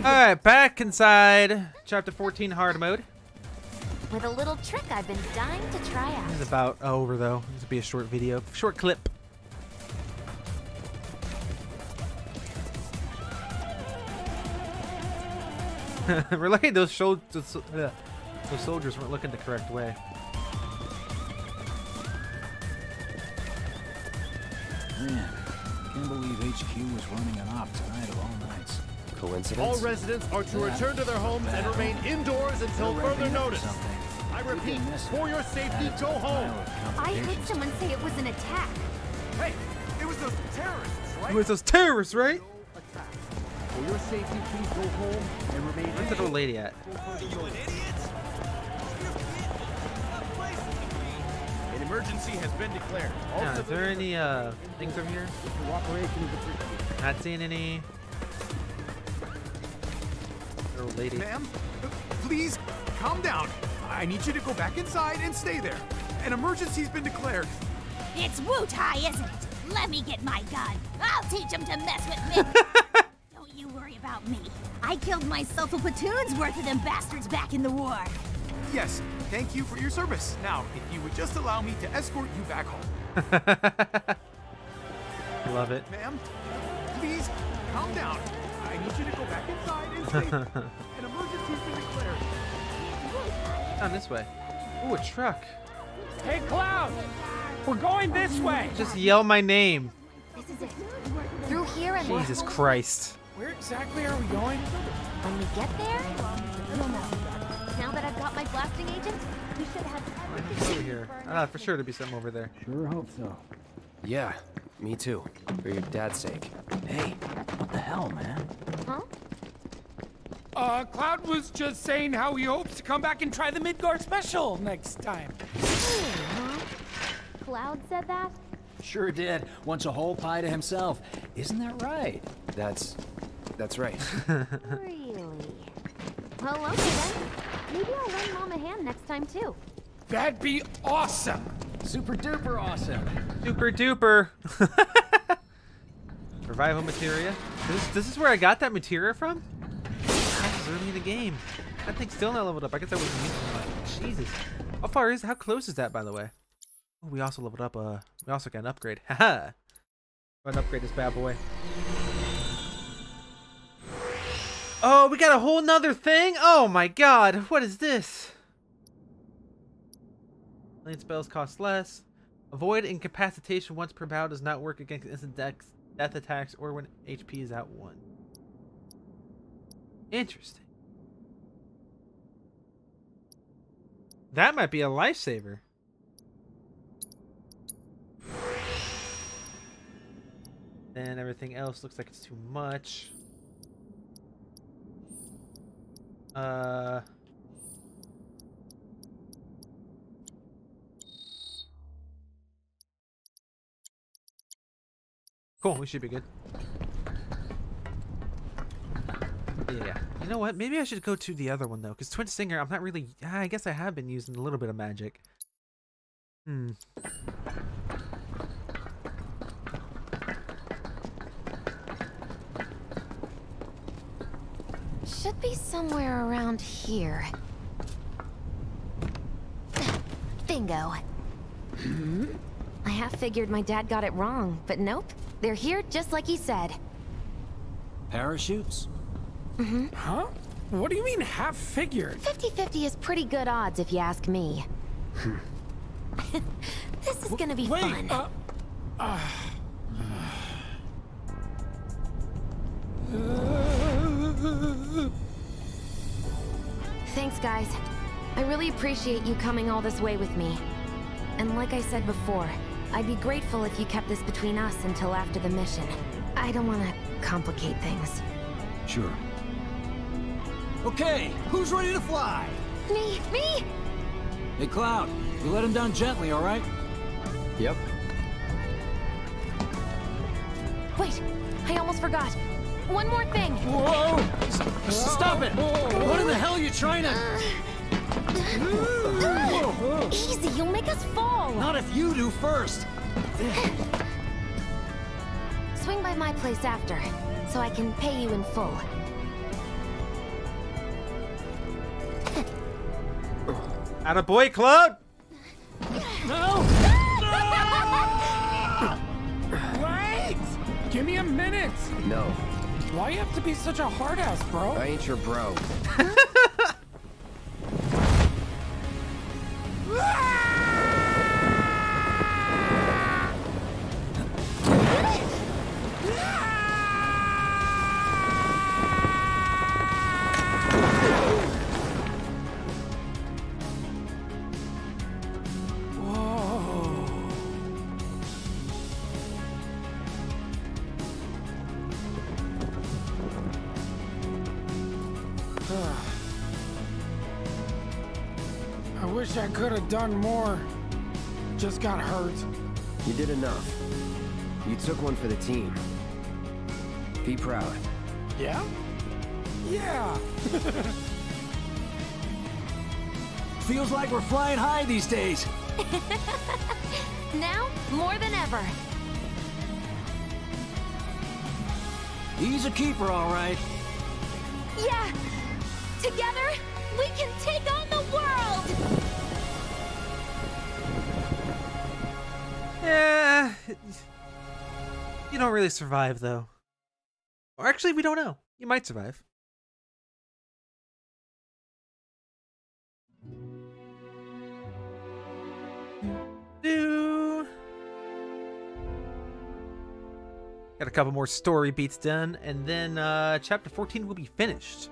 Alright, back inside chapter 14 hard mode. With a little trick I've been dying to try out. This is about over though. This will be a short video, short clip. We're lucky those, shol- those, uh, those soldiers weren't looking the correct way. Man, can't believe HQ was running an op tonight of all nights. Coincidence? All residents are to return to their homes and remain indoors until further notice. I repeat, for your safety, go home. I heard someone say it was an attack. Hey, it was those terrorists, right? It was those terrorists, right? For your safety, please go home and remain Where's that old lady at? An emergency has been declared. All Yeah, is there any uh things over here? Cooperation is appreciated. Not seeing any. That lady. Ma'am, please calm down. I need you to go back inside and stay there. An emergency's been declared. It's Wutai, isn't it? Let me get my gun. I'll teach him to mess with me. Don't you worry about me. I killed myself a platoon's worth of them bastards back in the war. Yes, thank you for your service. Now, if you would just allow me to escort you back home. Love it. Ma'am, please calm down. I need you to go back inside and stay. An emergency's been declared. Down this way. Ooh, a truck. Hey, Cloud! We're going this way! Just yell my name. This is it. Through here and Jesus Christ. Where exactly are we going? When we get there, you'll know. Now that I've got my blasting agent, we should have What's over here? Ah, for sure there'd be something over there. Sure hope so. Yeah, me too. For your dad's sake. Hey, what the hell, man? Huh? Uh, Cloud was just saying how he hopes to come back and try the Midgar special next time. Cloud said that? Sure did. Wants a whole pie to himself. Isn't that right? That's... that's right. Really? Well, okay then. Maybe I'll lend Mom a hand next time too. That'd be awesome! Super duper awesome. Super duper. Revival materia. This, this is where I got that materia from? That was early in the game. That thing's still not leveled up. I guess I wasn't using it. Jesus. How far is, how close is that, by the way? Oh, we also leveled up, uh, we also got an upgrade. Haha. Go and upgrade this bad boy. Oh, we got a whole nother thing? Oh my god, what is this? Lane spells cost less. Avoid incapacitation once per bout does not work against instant death attacks or when HP is at 1. Interesting. That might be a lifesaver. And everything else looks like it's too much. Uh... Cool, we should be good. Yeah. You know what? Maybe I should go to the other one though, because Twin Stinger, I'm not really. I guess I have been using a little bit of magic. Hmm. Should be somewhere around here. Bingo. Hmm? I half figured my dad got it wrong, but nope. They're here just like he said. Parachutes? Mm-hmm. Huh? What do you mean half figured? 50-50 is pretty good odds if you ask me. Hmm. this is gonna be Wait, fun. uh, uh Thanks, guys. I really appreciate you coming all this way with me. And like I said before, I'd be grateful if you kept this between us until after the mission. I don't want to complicate things. Sure. Okay, who's ready to fly? Me, me! Hey, Cloud, you let him down gently, all right? Yep. Wait, I almost forgot. One more thing. Whoa! S- Stop it! What in the hell are you trying to... Uh, Easy, you'll make us fall. Not if you do first. Swing by my place after, so I can pay you in full. At a boy, club? No. no! Wait! Give me a minute. No. Why you have to be such a hard ass, bro? I ain't your bro. wish I could have done more. Just got hurt. You did enough. You took one for the team. Be proud. Yeah? Yeah. Feels like we're flying high these days. Now, more than ever. He's a keeper, all right. Yeah! Together, we can take on don't really survive, though. Or actually, we don't know. You might survive. Do. Got a couple more story beats done, and then uh, chapter 14 will be finished.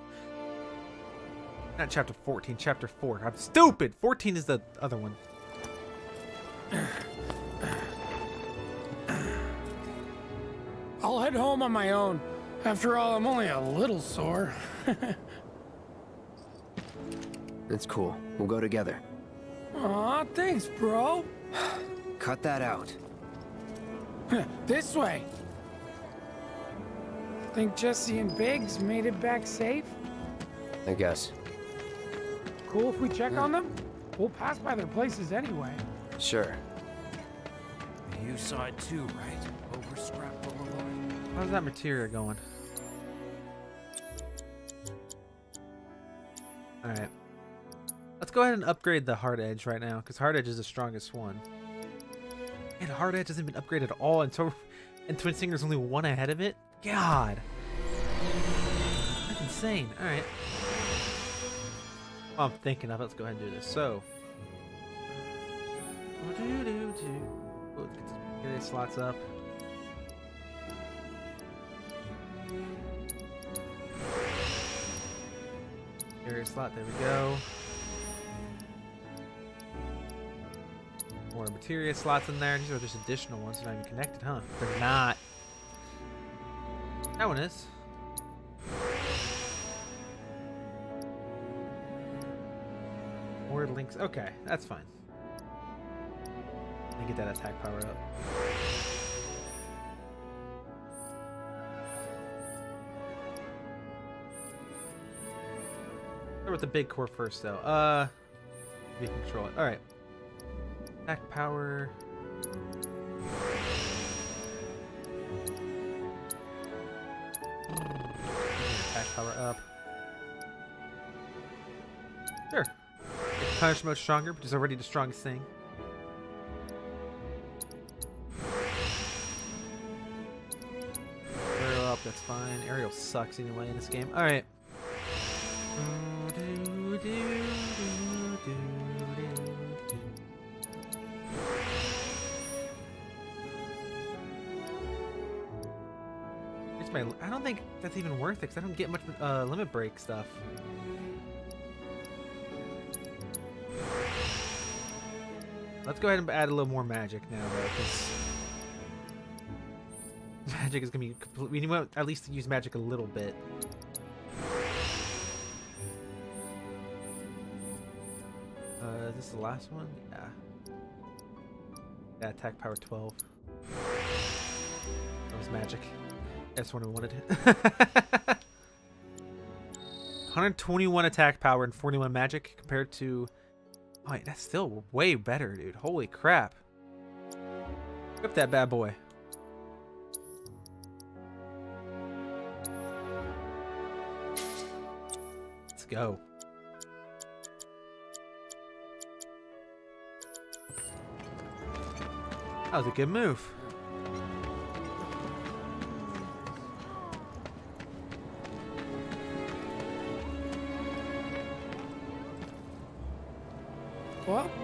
Not chapter 14, chapter 4. I'm stupid! 14 is the other one. I'll head home on my own. After all, I'm only a little sore. It's cool. We'll go together. Aw, thanks, bro. Cut that out. this way. Think Jesse and Biggs made it back safe? I guess. Cool if we check on them? We'll pass by their places anyway. Sure. You saw it too, right? How's that materia going? Alright. Let's go ahead and upgrade the hard edge right now, because hard edge is the strongest one. And hard edge hasn't been upgraded at all, so and Twin Stinger's only one ahead of it? God. That's insane. Alright. Well, I'm thinking of it. Let's go ahead and do this. So. Let's get area slots up. Area slot, there we go. More materia slots in there. These are just additional ones that are not even connected, huh? They're not. That one is. More links. Okay, that's fine. Let me get that attack power up. Start with the big core first, though. Uh, can control it. All right. Attack power. Attack power up. Sure. Punish mode stronger, which is already the strongest thing. Aerial up, that's fine. Aerial sucks anyway in this game. Alright. Worth it because I don't get much uh, limit break stuff. Let's go ahead and add a little more magic now, though, magic is gonna be. Complete, we need to at least use magic a little bit. Uh, is this the last one? Yeah. Yeah, attack power 12. That was magic. That's what I wanted. 121 attack power and 41 magic compared to... Oh, wait, that's still way better, dude. Holy crap. Rip that bad boy. Let's go. That was a good move.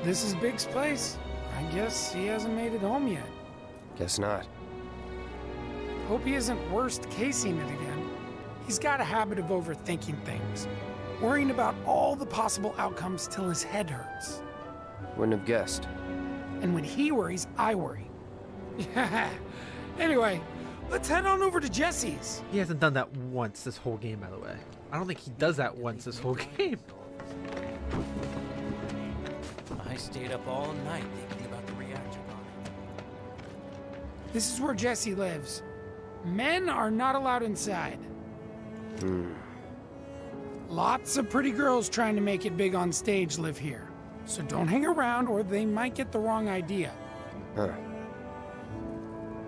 This is Biggs' place. I guess he hasn't made it home yet. Guess not. Hope he isn't worst casing it again. He's got a habit of overthinking things, worrying about all the possible outcomes till his head hurts. Wouldn't have guessed. And when he worries, I worry. Yeah. anyway, let's head on over to Jesse's. He hasn't done that once this whole game, by the way. I don't think he does that once this whole game. Stayed up all night thinking about the reactor bomb. This is where Jesse lives. Men are not allowed inside. Hmm. Lots of pretty girls trying to make it big on stage live here. So don't hang around or they might get the wrong idea. Huh.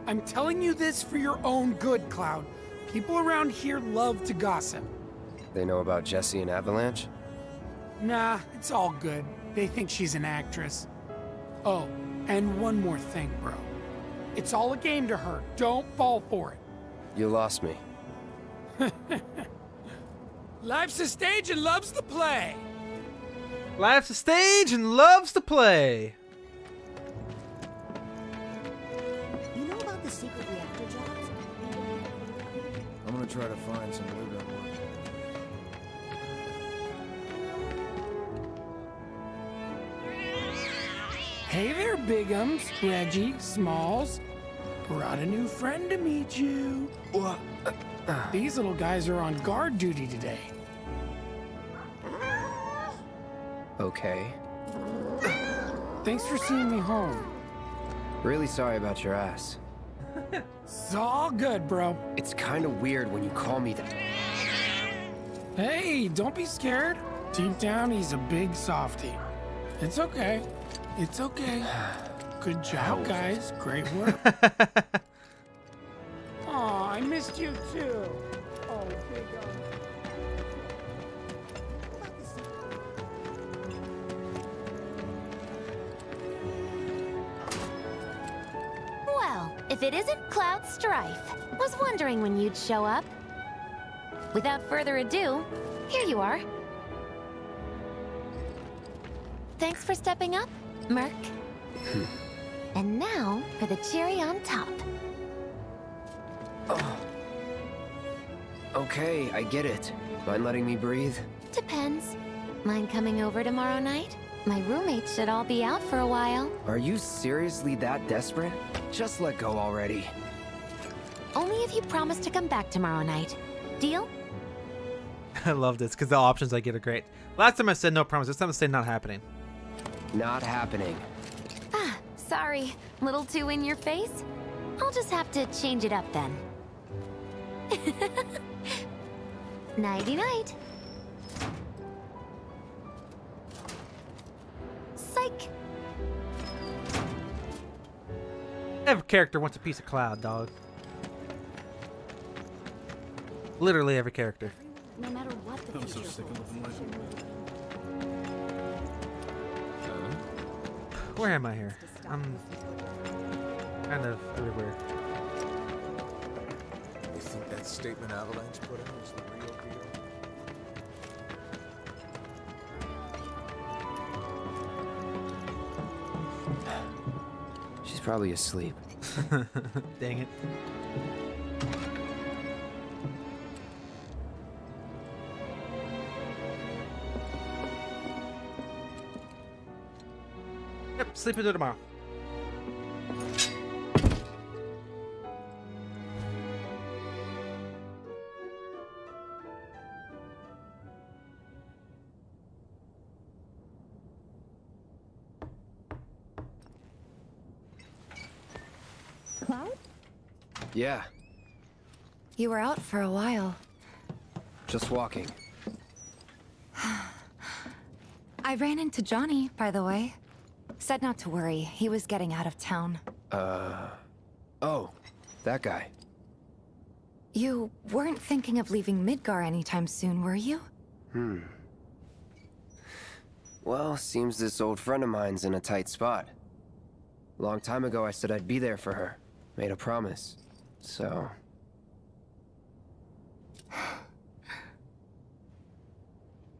I'm telling you this for your own good, Cloud. People around here love to gossip. They know about Jesse and Avalanche? Nah, it's all good. They think she's an actress. Oh, and one more thing, bro. It's all a game to her. Don't fall for it. You lost me. Life's a stage and loves to play. Life's a stage and loves to play. You know about the secret reactor jobs? I'm gonna try to find some Hey there, Biggums, Reggie, Smalls. Brought a new friend to meet you. These little guys are on guard duty today. Okay. Thanks for seeing me home. Really sorry about your ass. It's all good, bro. It's kind of weird when you call me that. Hey, don't be scared. Deep down, he's a big softy. It's okay. It's okay. Good job, guys. Great work. Aw, I missed you too. Oh, big Well, if it isn't Cloud Strife. Was wondering when you'd show up. Without further ado, here you are. Thanks for stepping up, Merc. and now for the cherry on top. Oh. Okay, I get it. Mind letting me breathe? Depends. Mind coming over tomorrow night? My roommates should all be out for a while. Are you seriously that desperate? Just let go already. Only if you promise to come back tomorrow night. Deal? I love this because the options I get are great. Last time I said no promise. This time I say not happening. Not happening. Ah, sorry. Little too in your face? I'll just have to change it up then. Nighty night. Psych. Every character wants a piece of cloud, dog. Literally every character. No matter what the I'm so sick of holds. looking Where am I here? I'm kind of everywhere. You think that statement Avalanche put out is the real deal? She's probably asleep. Dang it. Sleep until tomorrow. Cloud? Yeah, You were out for a while. just walking. I ran into Johnny, by the way. Said not to worry. He was getting out of town. Uh. Oh, that guy. You weren't thinking of leaving Midgar anytime soon, were you? Hmm. Well, seems this old friend of mine's in a tight spot. Long time ago, I said I'd be there for her. Made a promise. So,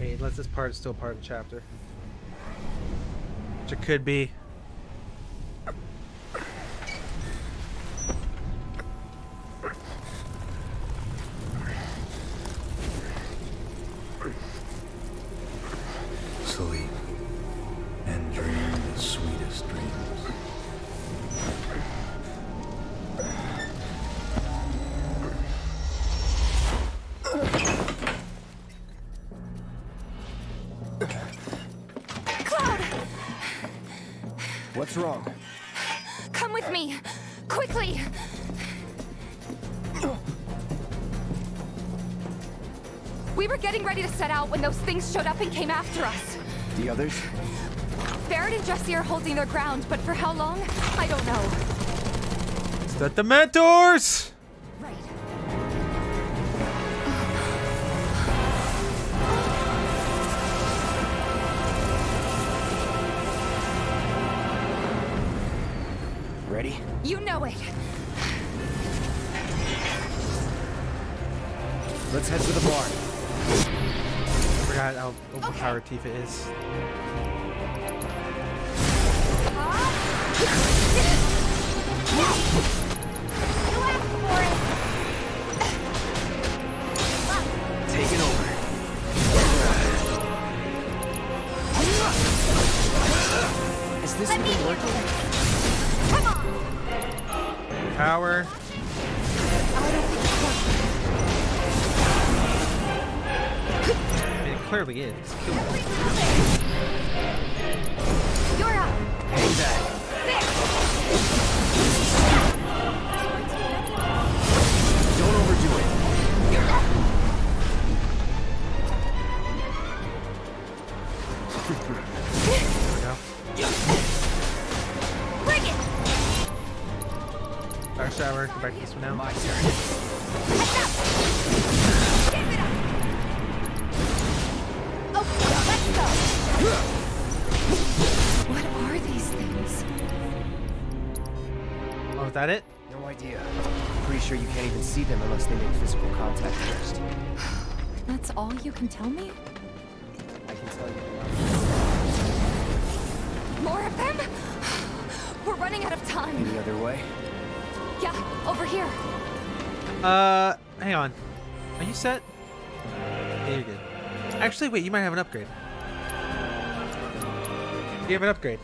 Unless this part is still part of the chapter. Which it could be. Showed up and came after us. The others? Barret and Jesse are holding their ground, but for how long? I don't know. Is that the Dementors! Overpowered Tifa is. I mean, it clearly is. You're up. Hang back. Don't overdo it. There we go. Bring it! Fire shower. Go back to this one now. My turn. That it? No idea. Pretty sure you can't even see them unless they make physical contact first. That's all you can tell me? I can tell you. More of them? We're running out of time. Any other way? Yeah, over here. Uh, hang on. Are you set? Yeah, you're good. Actually, wait, you might have an upgrade. You have an upgrade.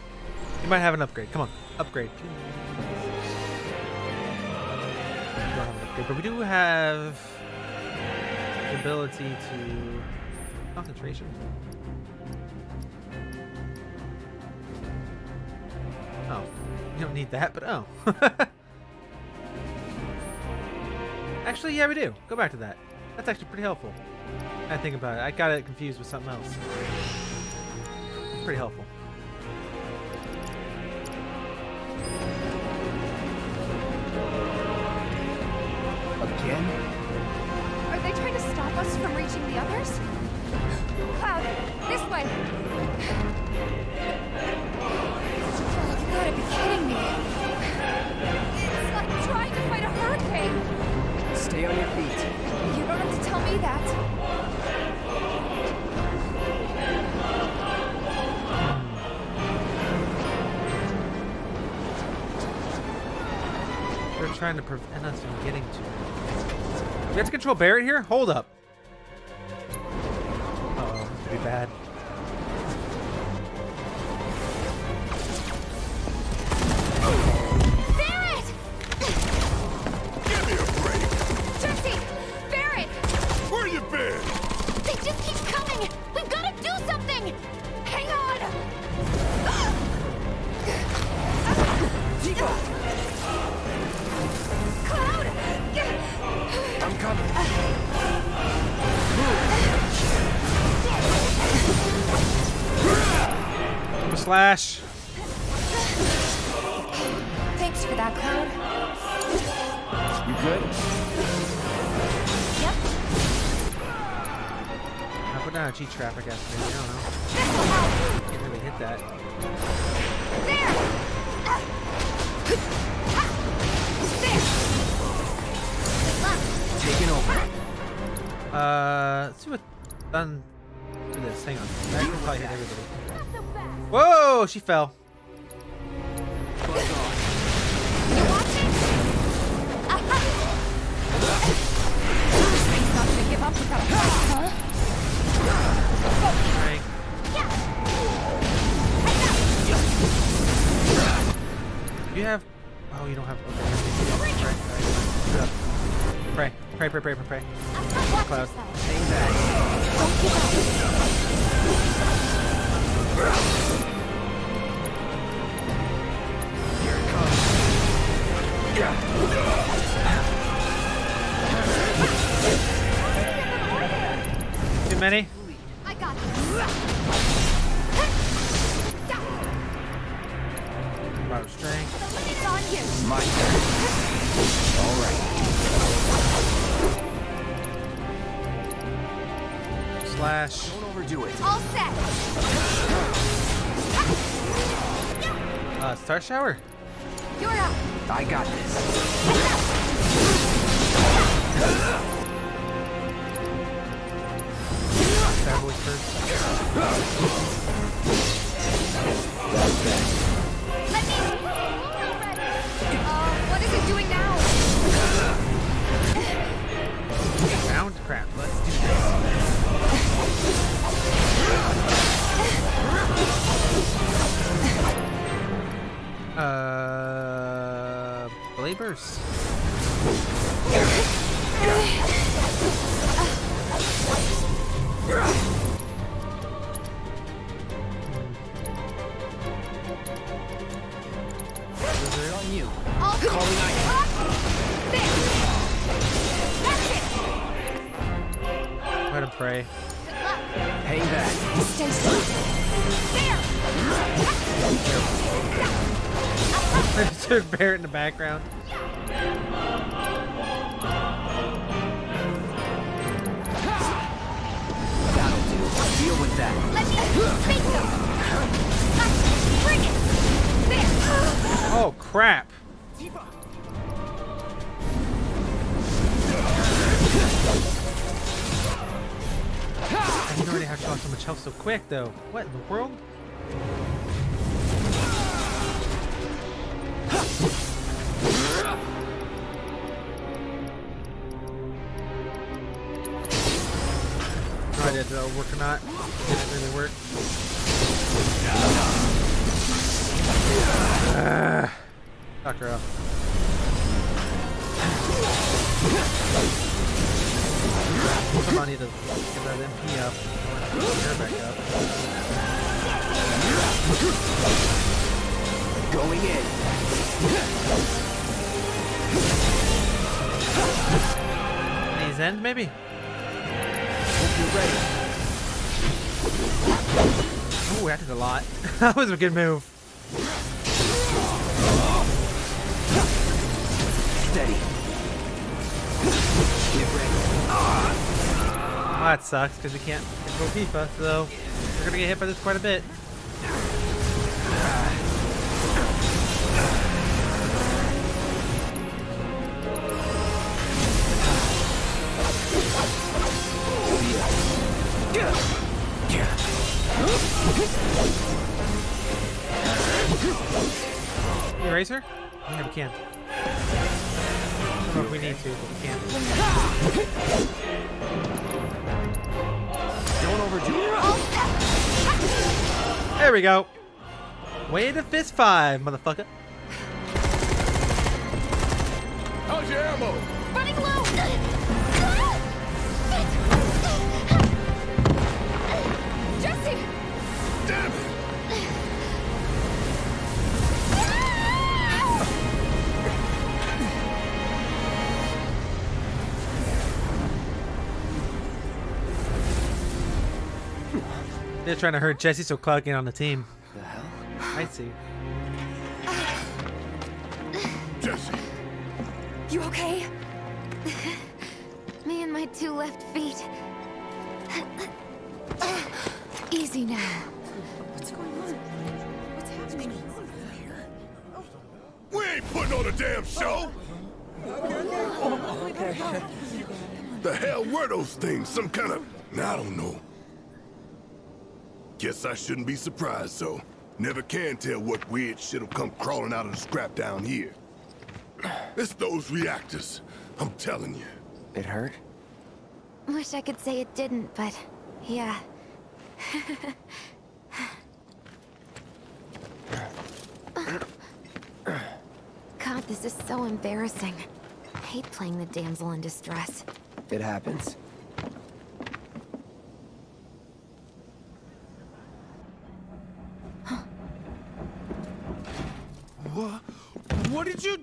You might have an upgrade. Come on, upgrade. Upgrade, but we do have the ability to concentration. Oh, you don't need that, but oh. Actually, yeah, we do. Go back to that. That's actually pretty helpful. I think about it. I got it confused with something else. Pretty helpful. Again? Are they trying to stop us from reaching the others? Cloud, this way! You gotta be kidding me! It's like trying to fight a hurricane! Stay on your feet. You don't have to tell me that. Trying to prevent us from getting to it. We have to control Barret here? Hold up. You good? Yep. I put down a G trap, I guess. Maybe. I don't know. Can't really hit that. There! There! Taking over. Uh, let's see what done do this. Hang on. I can probably hit everybody. Whoa, she fell. You have. Oh, you don't have. Okay. Pray, pray, pray, pray, pray, pray. Cloud. Hang back. Many? I got this. Strength. On you. My turn. All right. Slash. Don't overdo it. All set. Uh, Star Shower? You're up. I got this. Took Barret in the background. Crap. I didn't already have to so much health so quick, though. What in the world? Idea if that'll work or not. Did it really work? Ah. Knock her off. Come on, need to get that MP up. Her back up. Going in. These end, maybe? Hope you're ready. Ooh, that did a lot. that was a good move. Steady. Get ready. Oh, that sucks because we can't go Tifa, so we're gonna get hit by this quite a bit. Eraser? Yeah, we can. Don't know if we need to, but we can. Going over There we go. Way to fist five, motherfucker. How's your ammo? Running low! They're trying to hurt Jesse so Cloud get on the team. The hell? I see. Jesse, You okay? Me and my two left feet. Easy now. What's going on? What's happening? we ain't putting on a damn show! Oh, the hell were those things? Some kind of... I don't know. Guess I shouldn't be surprised, so. Never can tell what weird shit'll come crawling out of the scrap down here. It's those reactors. I'm telling you. It hurt? Wish I could say it didn't, but yeah. God, this is so embarrassing. I hate playing the damsel in distress. It happens. What? What did you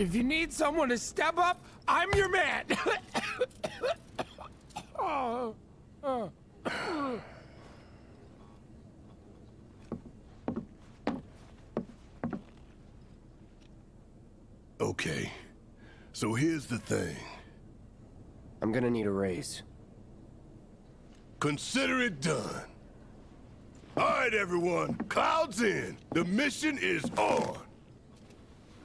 If you need someone to step up, I'm your man. oh, oh. Okay. So here's the thing. I'm gonna need a raise. Consider it done. All right, everyone. Clouds in. The mission is on.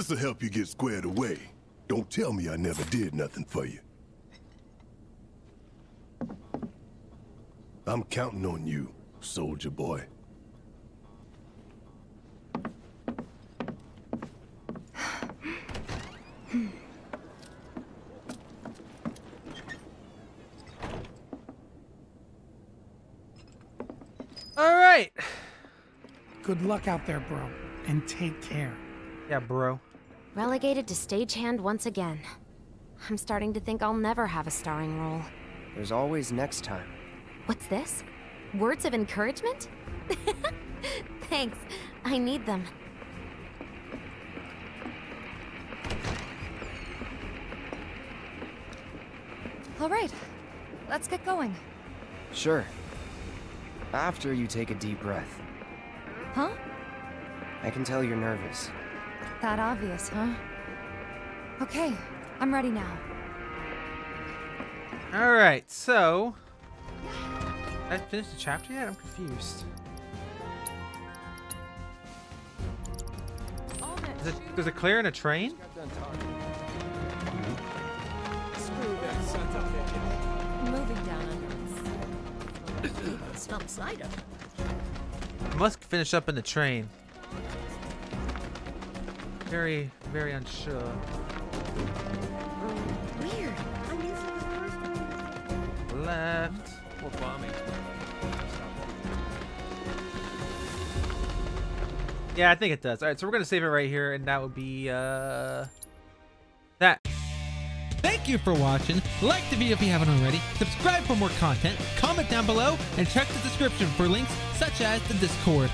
This'll help you get squared away. Don't tell me I never did nothing for you. I'm counting on you, soldier boy. All right. Good luck out there, bro. And take care. Yeah, bro. Relegated to stagehand once again. I'm starting to think I'll never have a starring role. There's always next time. What's this? Words of encouragement? Thanks. I need them. All right, let's get going. Sure. After you take a deep breath. Huh? I can tell you're nervous. That obvious, huh? Okay, I'm ready now. All right, so I finished the chapter yet? I'm confused. Is it, is it clearing a train? Moving down under Some cider. Must finish up in the train. Very, very unsure. Weird. Left. More bombing. Yeah, I think it does. All right, so we're gonna save it right here, and that would be uh that. Thank you for watching. Like the video if you haven't already. Subscribe for more content. Comment down below and check the description for links such as the Discord.